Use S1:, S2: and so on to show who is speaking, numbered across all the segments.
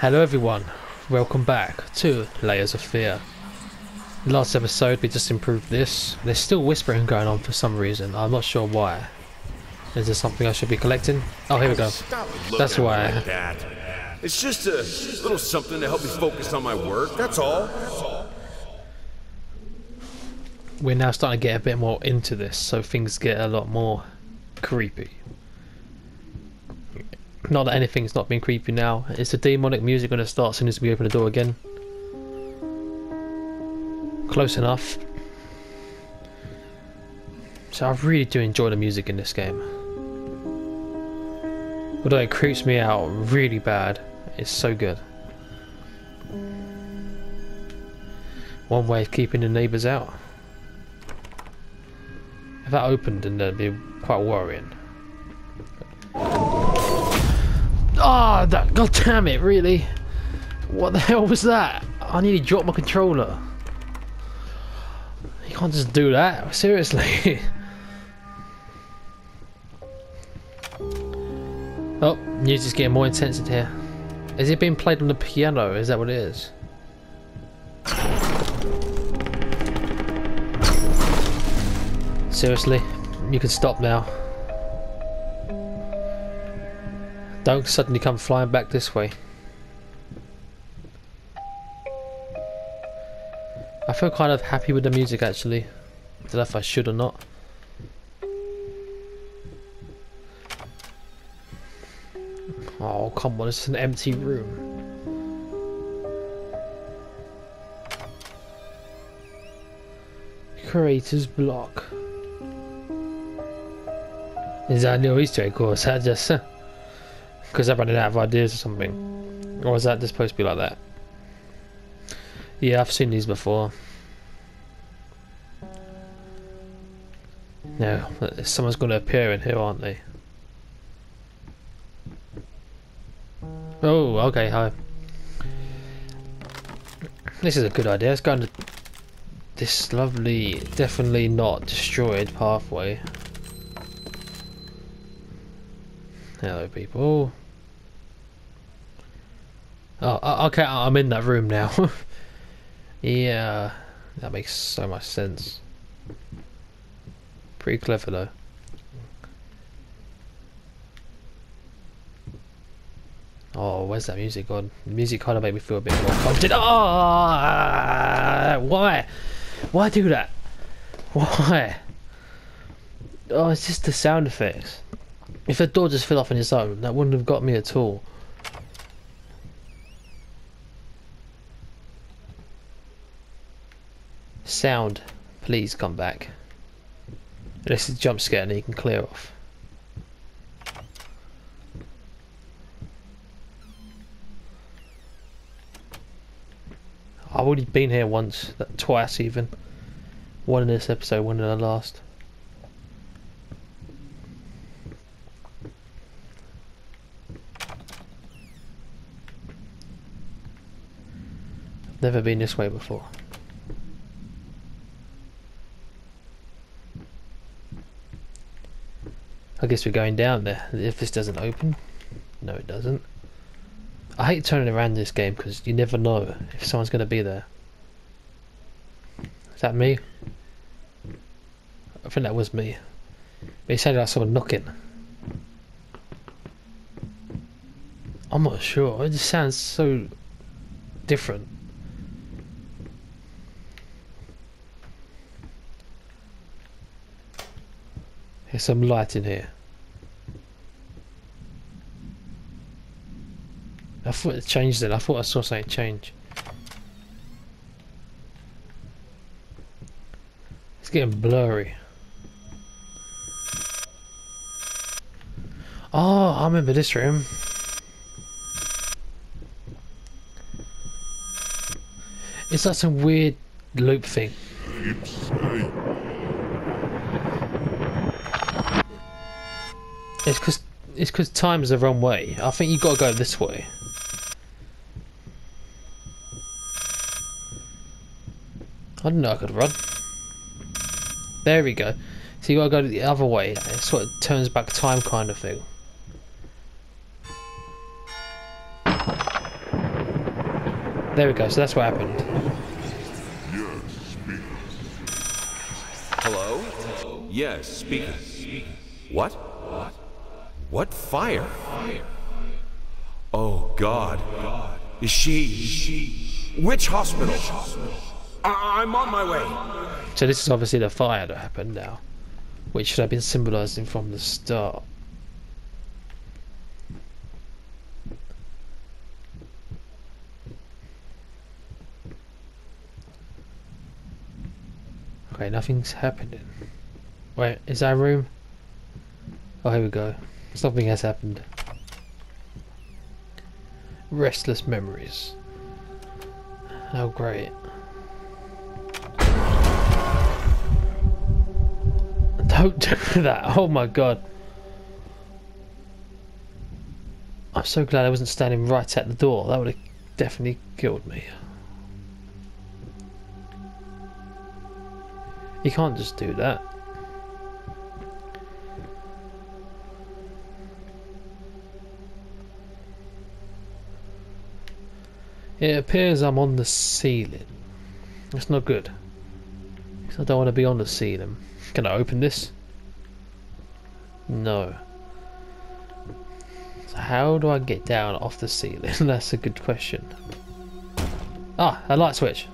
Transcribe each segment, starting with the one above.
S1: Hello everyone, welcome back to Layers of Fear. Last episode we just improved this. There's still whispering going on for some reason, I'm not sure why. Is there something I should be collecting? Oh here we go. That's why.
S2: Like that. It's just a little something to help me focus on my work, that's all.
S1: We're now starting to get a bit more into this, so things get a lot more creepy. Not that anything's not been creepy now. Is the demonic music going to start as soon as we open the door again? Close enough. So I really do enjoy the music in this game. Although it creeps me out really bad, it's so good. One way of keeping the neighbours out. If that opened, then that'd be quite worrying. Ah, oh, that god damn it, really? What the hell was that? I nearly dropped my controller. You can't just do that, seriously. oh, music's getting more intense in here. Is it being played on the piano? Is that what it is? Seriously, you can stop now. Don't suddenly come flying back this way. I feel kind of happy with the music actually. I don't know if I should or not. Oh come on, it's an empty room. Creator's block. Is that a new Easter egg or is just... Because I'm running out of ideas or something. Or is that just supposed to be like that? Yeah, I've seen these before. No, someone's going to appear in here, aren't they? Oh, okay, hi. This is a good idea. Let's go into this lovely, definitely not destroyed pathway. Hello, people. Oh, okay, I'm in that room now. yeah, that makes so much sense. Pretty clever, though. Oh, where's that music gone? The music kind of made me feel a bit more confident. Oh, why? Why do that? Why? Oh, it's just the sound effects. If the door just fell off on its own, that wouldn't have got me at all. Sound, please come back. This is jump scare and you can clear off. I've already been here once, twice even. One in this episode, one in the last. Never been this way before. Guess we're going down there. If this doesn't open. No, it doesn't. I hate turning around this game because you never know if someone's going to be there. Is that me? I think that was me. But it sounded like someone knocking. I'm not sure. It just sounds so different. There's some light in here. I thought it changed it. I thought I saw something change. It's getting blurry. Oh, I remember this room. It's like some weird loop thing. It's because it's because time's the wrong way. I think you got to go this way. I didn't know I could run. There we go. So you gotta go the other way. It's of turns back time kind of thing. There we go, so that's what happened.
S2: Hello? Yes, speaking. What? What fire? Oh, God. Is she... Which hospital? I I'm on my way.
S1: So this is obviously the fire that happened now, which should have been symbolising from the start. Okay, nothing's happening. Wait, is that a room? Oh, here we go. Something has happened. Restless memories. Oh, great. Don't do that. Oh my god. I'm so glad I wasn't standing right at the door. That would have definitely killed me. You can't just do that. It appears I'm on the ceiling. That's not good. I don't want to be on the ceiling. Can I open this? No. So how do I get down off the ceiling? That's a good question. Ah, a light switch.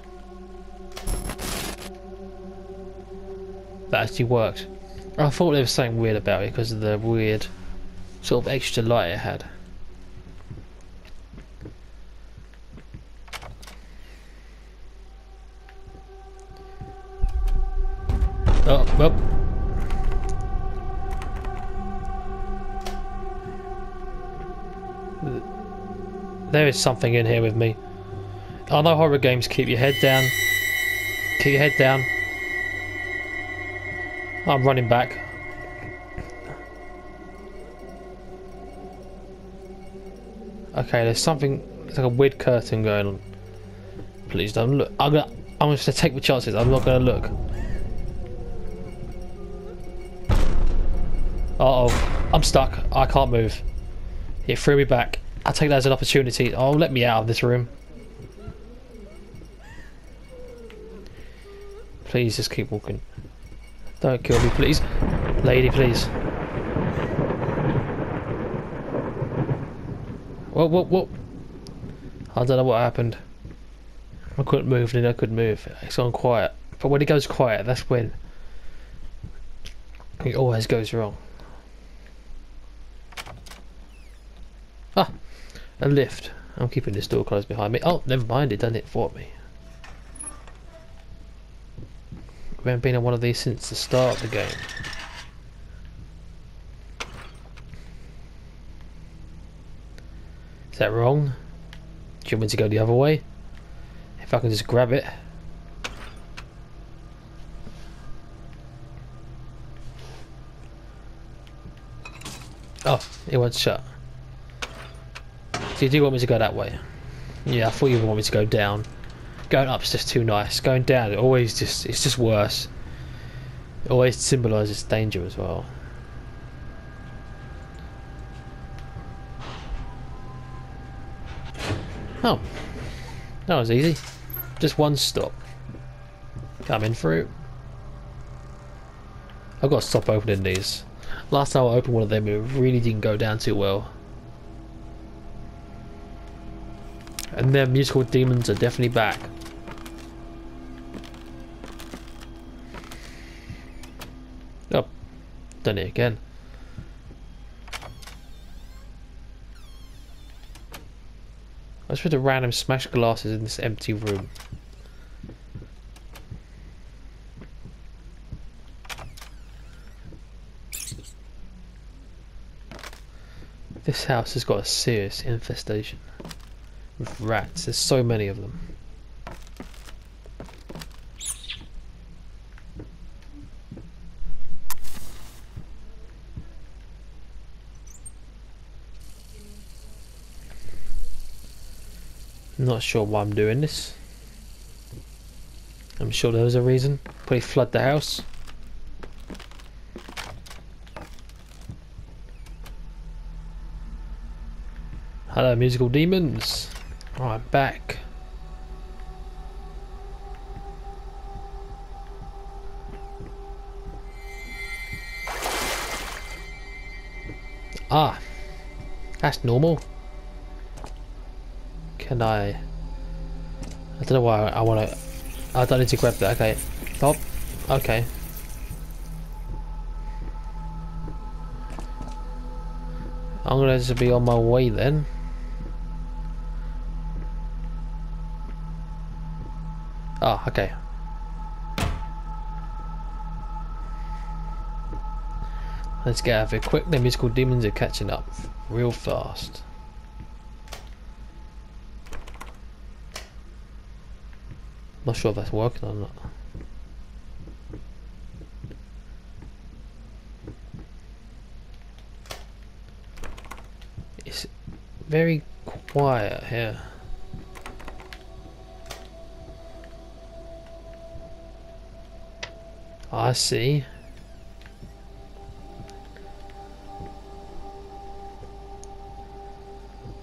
S1: That actually worked. I thought there was something weird about it because of the weird sort of extra light it had. There is something in here with me. I know horror games keep your head down. Keep your head down. I'm running back. Okay, there's something. There's like a weird curtain going on. Please don't look. I'm gonna. I'm just gonna take my chances. I'm not gonna look. Uh oh, I'm stuck. I can't move. It threw me back. I'll take that as an opportunity. Oh, let me out of this room. Please just keep walking. Don't kill me, please. Lady, please. Whoa, whoa, whoa. I don't know what happened. I couldn't move, then I couldn't move. It's gone quiet. But when it goes quiet, that's when it always goes wrong. A lift. I'm keeping this door closed behind me. Oh, never mind, it done it for me. We haven't been on one of these since the start of the game. Is that wrong? Do you want me to go the other way? If I can just grab it. Oh, it won't shut. So you do want me to go that way? Yeah, I thought you would want me to go down. Going up's just too nice. Going down, it always just it's just worse. It always symbolises danger as well. Oh, that was easy. Just one stop. Coming through. I've got to stop opening these. Last time I opened one of them, it really didn't go down too well. And their musical demons are definitely back. Oh, done it again. What's with the random smashed glasses in this empty room? This house has got a serious infestation with rats. There's so many of them. Not sure why I'm doing this. I'm sure there was a reason. Probably flood the house. Hello, musical demons. I'm back. Ah, that's normal. Can I? I don't know why I, I want to. I don't need to grab that. Okay, stop. Okay. I'm gonna be on my way then. Ah, okay. Let's get out of here quick. The musical demons are catching up real fast. Not sure if that's working or not. It's very quiet here. I see.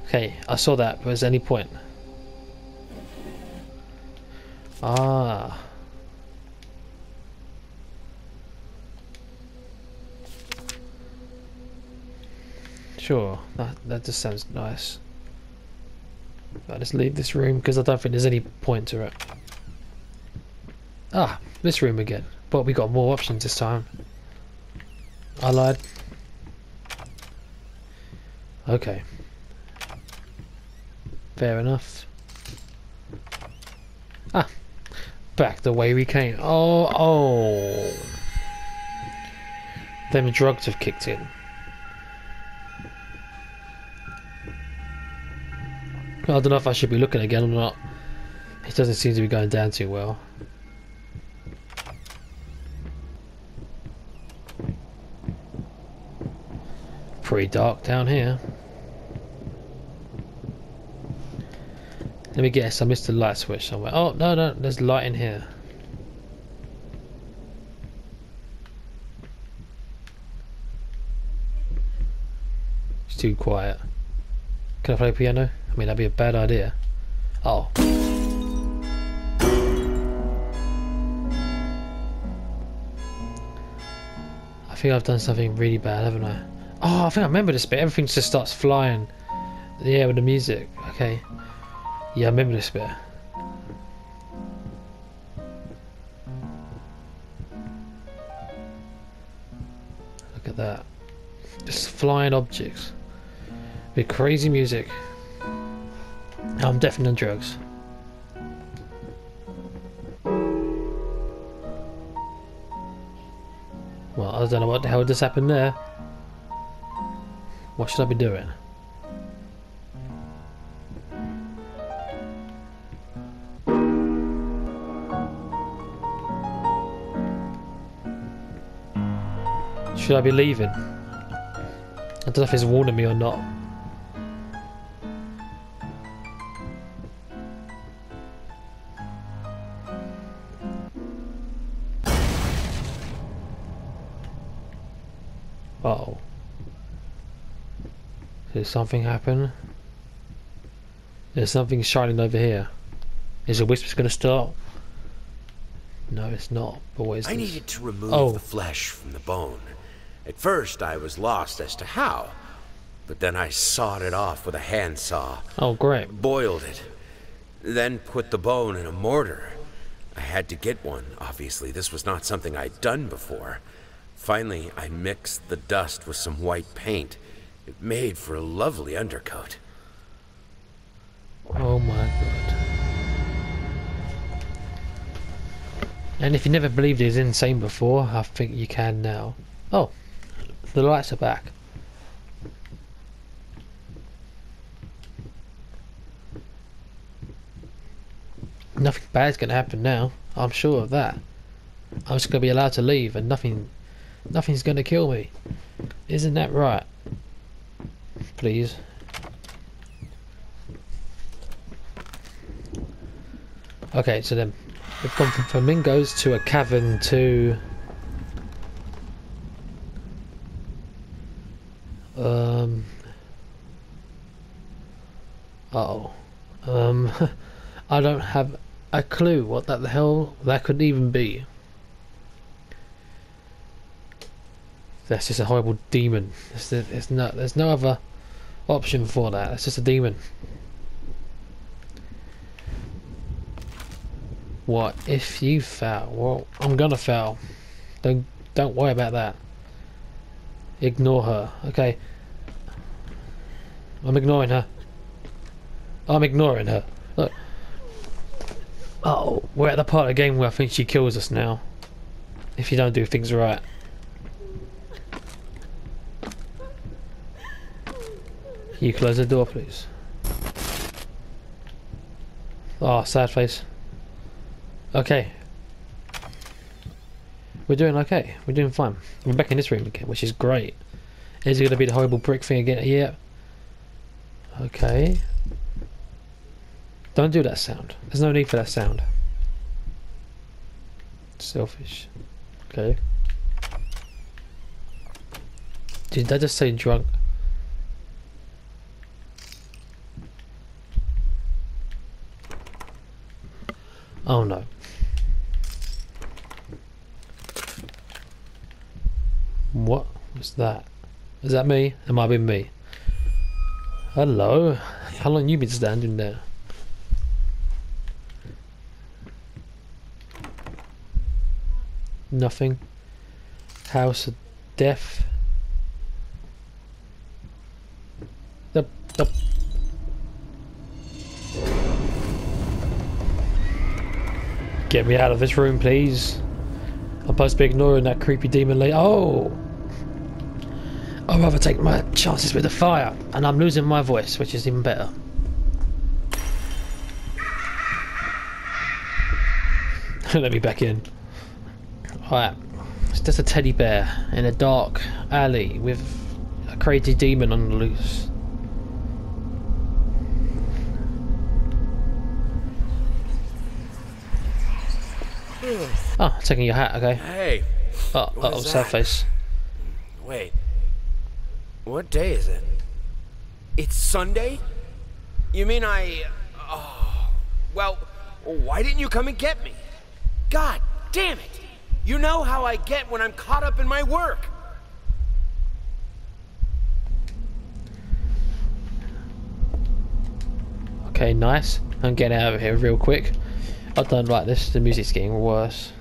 S1: Okay, I saw that. Was any point? Ah. Sure, that, that just sounds nice. I'll just leave this room because I don't think there's any point to it. Ah, this room again. But we got more options this time. I lied. Okay. Fair enough. Ah, back the way we came. Oh, oh. Them drugs have kicked in. I don't know if I should be looking again or not. It doesn't seem to be going down too well. Pretty dark down here. Let me guess, I missed a light switch somewhere. Oh, no, no, there's light in here. It's too quiet. Can I play piano? I mean, that'd be a bad idea. Oh. I think I've done something really bad, haven't I? Oh, I think I remember this bit. Everything just starts flying. Yeah, with the music. Okay. Yeah, I remember this bit. Look at that. Just flying objects. With crazy music. I'm definitely on drugs. Well, I don't know what the hell just happened there. What should I be doing? Should I be leaving? I don't know if he's warning me or not. Uh oh. Did something happen? There's something shining over here. Is the whispers gonna start? No, it's not. But what is
S2: I
S1: this?
S2: needed to remove
S1: Oh.
S2: the flesh from the bone. At first, I was lost as to how, but then I sawed it off with a handsaw,
S1: Oh, great.
S2: boiled it, then put the bone in a mortar. I had to get one, obviously. This was not something I'd done before. Finally, I mixed the dust with some white paint. It made for a lovely undercoat.
S1: Oh my god. And if you never believed he was insane before, I think you can now. Oh, the lights are back. Nothing bad's gonna happen now. I'm sure of that. I'm just gonna be allowed to leave, and nothing, nothing's gonna kill me. Isn't that right? Please. Okay, so then we've gone from flamingos to a cavern to um uh oh um I don't have a clue what that the hell that could even be That's just a horrible demon. There's, no, there's no other option for that. That's just a demon. What if you fail? Well, I'm gonna fail. Don't don't worry about that. Ignore her. Okay. I'm ignoring her. I'm ignoring her. Look. Oh, we're at the part of the game where I think she kills us now. If you don't do things right. You close the door, please. Oh, sad face. Okay. We're doing okay. We're doing fine. We're back in this room again, which is great. Is it going to be the horrible brick thing again? Yeah. Okay. Don't do that sound. There's no need for that sound. Selfish. Okay. Did that just say drunk? Oh no. What was that? Is that me? It might be me. Hello. How long you been standing there? Nothing. House of Death. The, the Get me out of this room, please. I'm supposed to be ignoring that creepy demon lady. Oh! I'd rather take my chances with the fire, and I'm losing my voice, which is even better. Let me back in. Alright, it's just a teddy bear in a dark alley with a crazy demon on the loose. Oh, taking your hat, okay.
S2: Hey,
S1: Oh,
S2: What
S1: oh,
S2: is
S1: sad face.
S2: wait. What day is it? It's Sunday? You mean I. Oh. Well, why didn't you come and get me? God damn it! You know how I get when I'm caught up in my work.
S1: Okay, nice. I'm getting out of here real quick. I don't like this. The music's getting worse.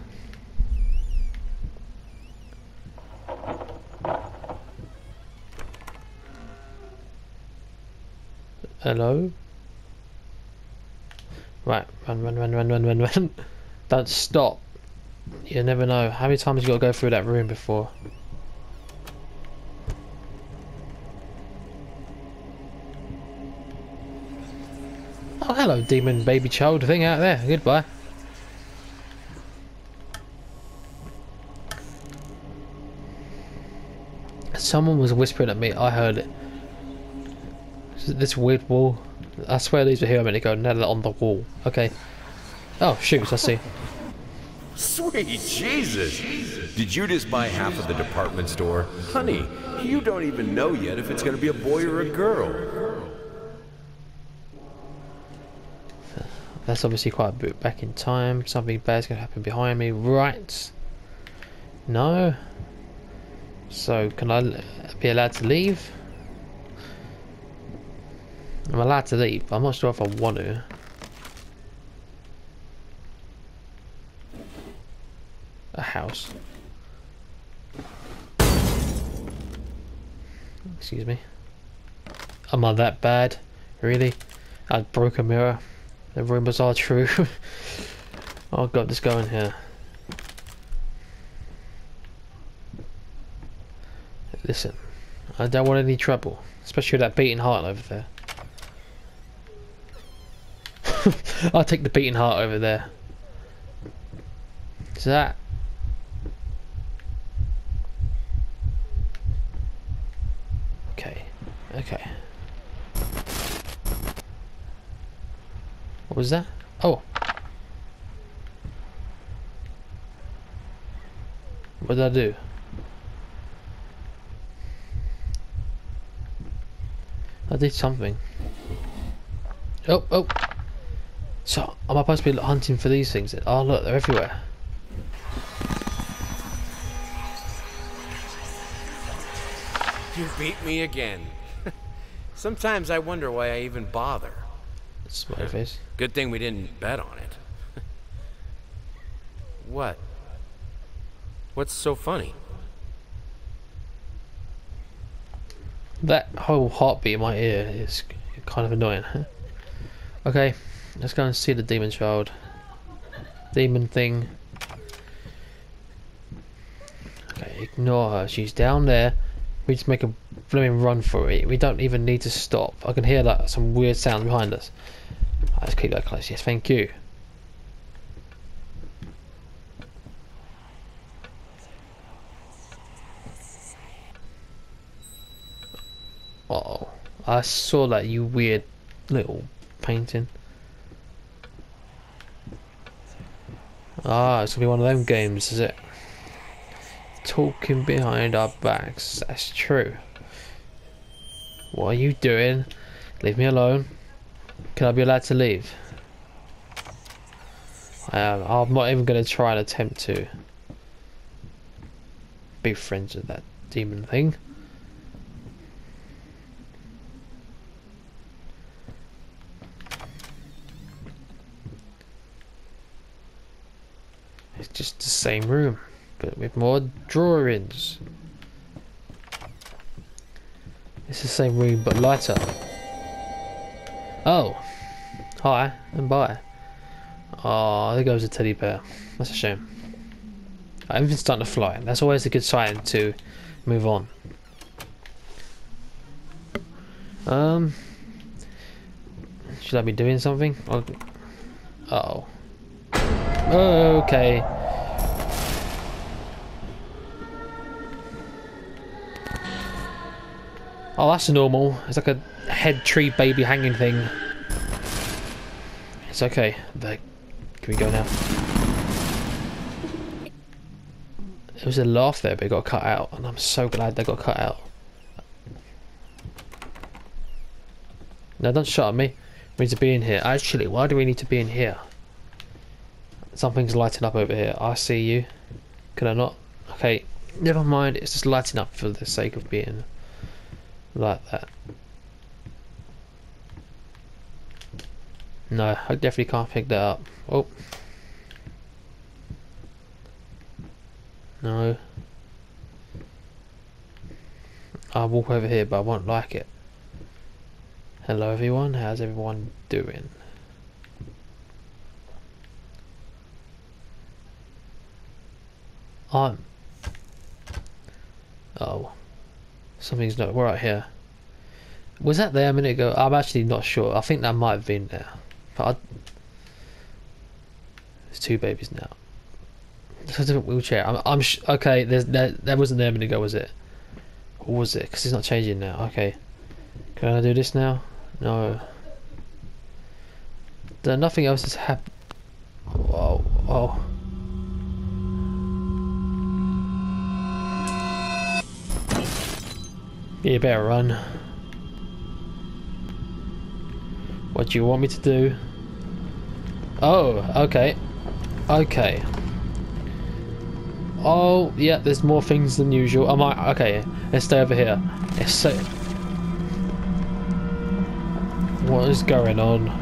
S1: Hello? Right, run, run, run, run, run, run, run. Don't stop. You never know. How many times you got to go through that room before? Oh, hello, demon baby child thing out there. Goodbye. Someone was whispering at me. I heard it. This- weird wall. I swear these were here a minute ago. Now they're on the wall. Okay. Oh, shoot, I see.
S2: Sweet Jesus! Did you just buy half of the department store? Honey, you don't even know yet if it's gonna be a boy or a girl.
S1: That's obviously quite a bit back in time. Something bad's gonna happen behind me. Right. No. So, can I be allowed to leave? I'm allowed to leave, but I'm not sure if I want to. A house. Excuse me. Am I that bad? Really? I broke a mirror. The rumours are true. oh god, let's go in here. Listen, I don't want any trouble, especially with that beating heart over there. I'll take the beating heart over there. Is that? Okay, okay. What was that? Oh. What did I do? I did something. Oh, oh. So, am I supposed to be hunting for these things? Oh, look, they're everywhere.
S2: You beat me again. Sometimes I wonder why I even bother.
S1: Smiley face.
S2: Good thing we didn't bet on it. what? What's so funny?
S1: That whole heartbeat in my ear is kind of annoying. okay, let's go and see the demon child. Demon thing. Okay, ignore her. She's down there. We just make a blooming run for it. We don't even need to stop. I can hear like some weird sound behind us. Let's keep that close. Yes, thank you. Uh oh. I saw that you weird little painting. Ah, it's gonna be one of them games, is it? Talking behind our backs. That's true. What are you doing? Leave me alone. Can I be allowed to leave? I am. I'm not even to try and attempt to be friends with that demon thing. It's just the same room, but with more drawings. It's the same room, but lighter. Oh, hi and bye. Oh, there goes a teddy bear. That's a shame. Everything's starting to fly. That's always a good sign to move on. Um, should I be doing something? Uh oh. Okay. Oh, that's normal. It's like a head tree baby hanging thing. It's okay. Can we go now? It was a laugh there, but it got cut out, and I'm so glad they got cut out. No, don't shut at me. We need to be in here. Actually, why do we need to be in here? Something's lighting up over here. I see you. Can I not? Okay, never mind. It's just lighting up for the sake of being like that. No, I definitely can't pick that up. Oh. No. I'll walk over here, but I won't like it. Hello everyone, how's everyone doing? I'm... Oh. Something's not right here. Was that there a minute ago? I'm actually not sure. I think that might have been there. But I... There's two babies now. There's a different wheelchair. I'm, I'm okay. There's there, that wasn't there a minute ago, was it? Or was it? Because it's not changing now. Okay. Can I do this now? No. There, nothing else has happened. Oh, oh. You better run. What do you want me to do? Oh, okay. Okay. Oh, yeah, there's more things than usual. Am I okay, let's stay over here. Let's so... What is going on?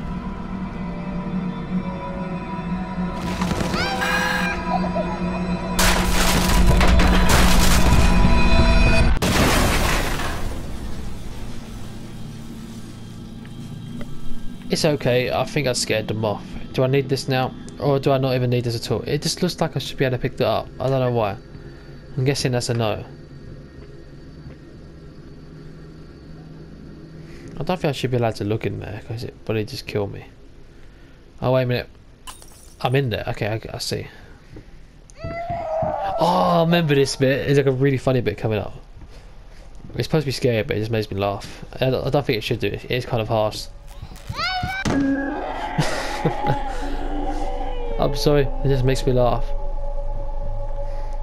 S1: It's okay, I think I scared them off. Do I need this now? Or do I not even need this at all? It just looks like I should be able to pick that up. I don't know why. I'm guessing that's a no. I don't think I should be allowed to look in there because it probably just kill me. Oh wait a minute. I'm in there. Okay, I, I see. Oh, I remember this bit. It's like a really funny bit coming up. It's supposed to be scary, but it just makes me laugh. I don't, I don't think it should do. It is kind of harsh. I'm sorry, it just makes me laugh.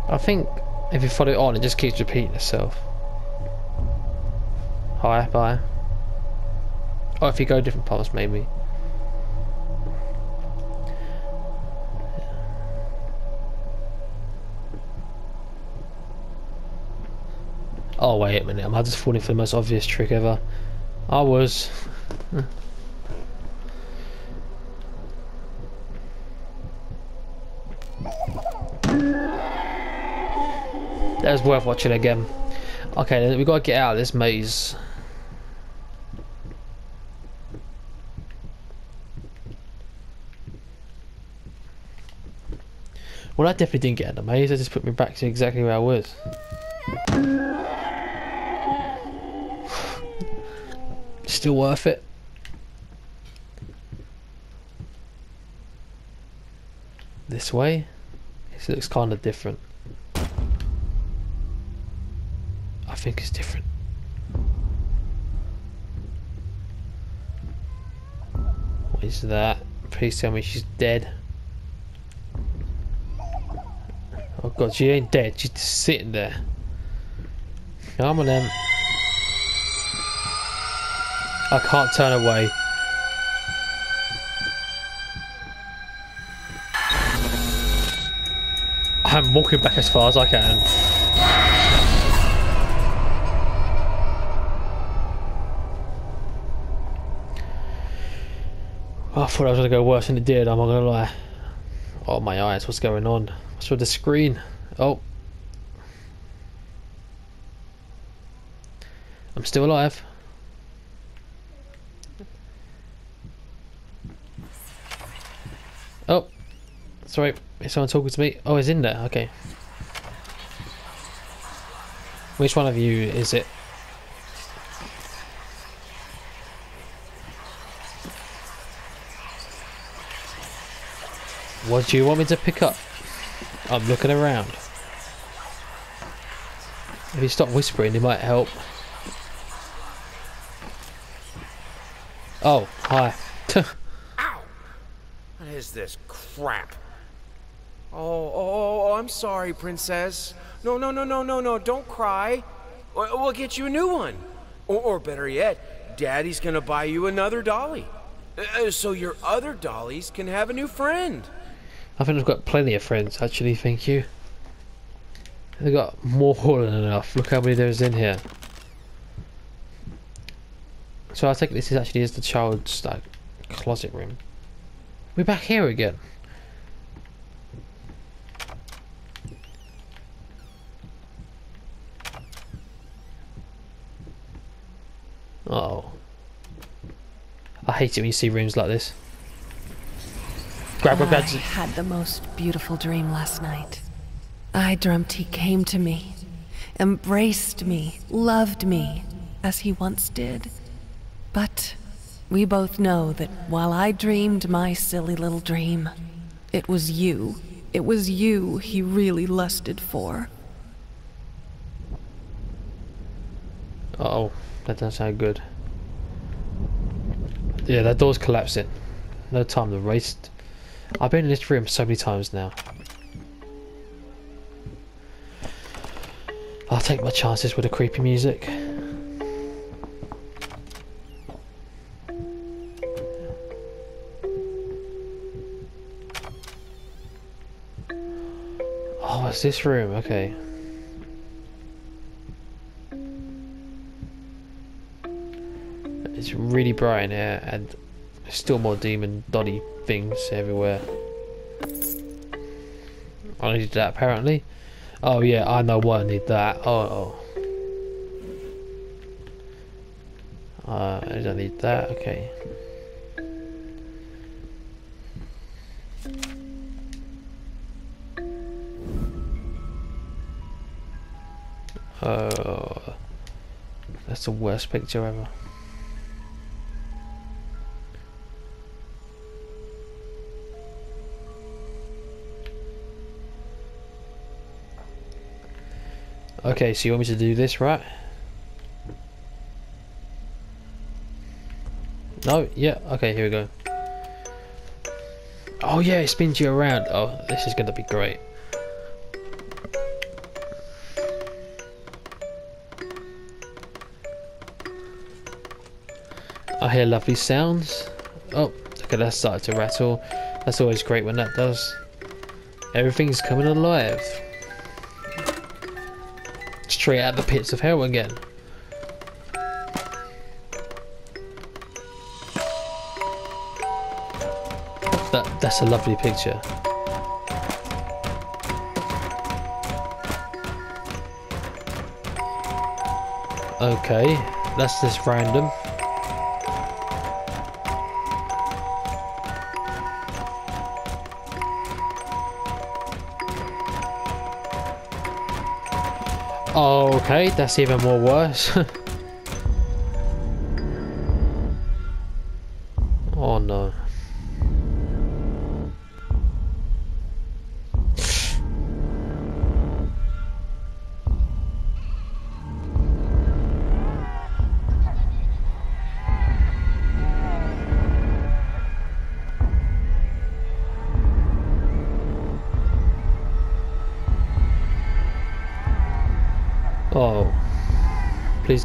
S1: I think if you follow it on, it just keeps repeating itself. Hi, bye. Or if you go different paths, maybe. Oh wait a minute, am I just falling for the most obvious trick ever? I was. That's worth watching again. Okay, we gotta get out of this maze. Well, I definitely didn't get out of the maze. It just put me back to exactly where I was. Still worth it. This way? This looks kind of different. Think it's different. What is that? Please tell me she's dead. Oh god, she ain't dead, she's just sitting there. Come on then. I can't turn away. I'm walking back as far as I can. I thought I was gonna go worse than it did, I'm not gonna lie. Oh my eyes, what's going on? What's with the screen? Oh. I'm still alive. Oh. Sorry, is someone talking to me? Oh, he's in there, okay. Which one of you is it? What do you want me to pick up? I'm looking around. If you stop whispering, it might help. Oh, hi.
S2: Ow! What is this crap? Oh, oh, oh, oh, I'm sorry, princess. No, no, no, no, no, no, don't cry. We'll get you a new one. Or, or better yet, Daddy's gonna buy you another dolly. Uh, so your other dollies can have a new friend.
S1: I think I've got plenty of friends, actually, thank you. They've got more than enough. Look how many there is in here. So I think this is actually is the child's like closet room. We're back here again. Oh. I hate it when you see rooms like this. Grab, grab,
S3: I had the most beautiful dream last night. I dreamt he came to me, embraced me, loved me, as he once did. But we both know that while I dreamed my silly little dream, it was you. It was you he really lusted for.
S1: Uh oh, that doesn't sound good. Yeah, that door's collapsing. No time to waste. I've been in this room so many times now. I'll take my chances with the creepy music. Oh, it's this room, okay. It's really bright in here and there's still more demon doddy things everywhere. I need that apparently. Oh yeah, I know why I need that. Oh, oh. Uh, I don't need that, okay. Oh, that's the worst picture ever. Okay, so you want me to do this, right? No, yeah, okay, here we go. Oh yeah, it spins you around. Oh, this is gonna be great. I hear lovely sounds. Oh, okay, that started to rattle. That's always great when that does. Everything's coming alive. Straight out the pits of hell again. That that's a lovely picture. Okay, that's just random. Okay, that's even more worse.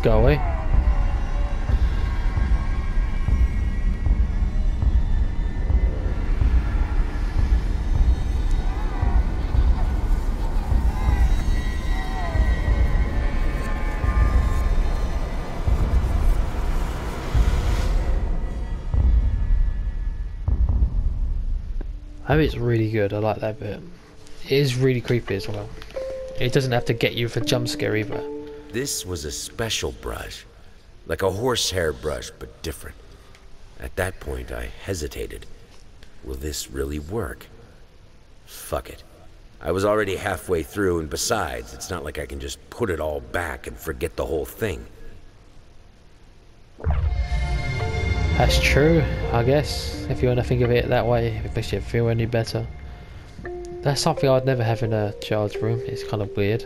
S1: go away. It's really good. I like that bit. It is really creepy as well. It doesn't have to get you for jump scare either.
S2: This was a special brush. Like a horsehair brush, but different. At that point, I hesitated. Will this really work? Fuck it. I was already halfway through, and besides, it's not like I can just put it all back and forget the whole thing.
S1: That's true, I guess, if you want to think of it that way, if it makes you feel any better. That's something I'd never have in a child's room, it's kind of weird.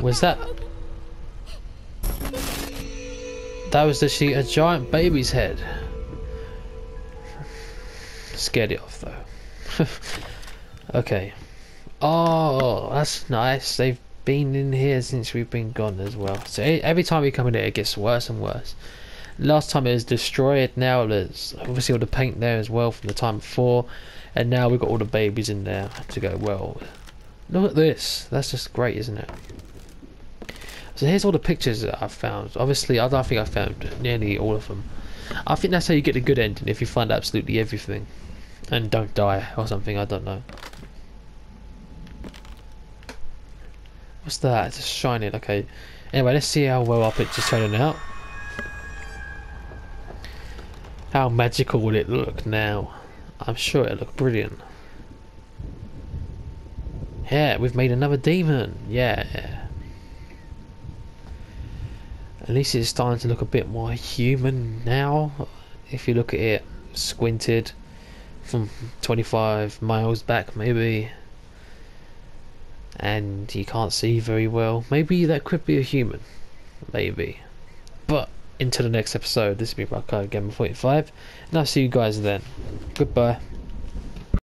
S1: Was that... That was actually a giant baby's head. Scared it off though. okay. Oh, that's nice. They've been in here since we've been gone as well. So every time we come in here, it gets worse and worse. Last time it was destroyed. Now there's obviously all the paint there as well from the time before, and now we've got all the babies in there to go. Well, look at this. That's just great, isn't it? So here's all the pictures that I've found. Obviously, I don't think I found nearly all of them. I think that's how you get a good ending if you find absolutely everything and don't die or something. I don't know. What's that? It's just shining. Okay. Anyway, let's see how well our picture's turning out. How magical will it look now? I'm sure it'll look brilliant. Yeah, we've made another demon. Yeah. At least it's starting to look a bit more human now. If you look at it squinted from 25 miles back, maybe and you can't see very well. Maybe that could be a human. Maybe. But until the next episode, this has been Rock Hard Gamer 45, and I'll see you guys then. Goodbye.